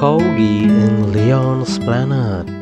Kogi in Leon's Planet.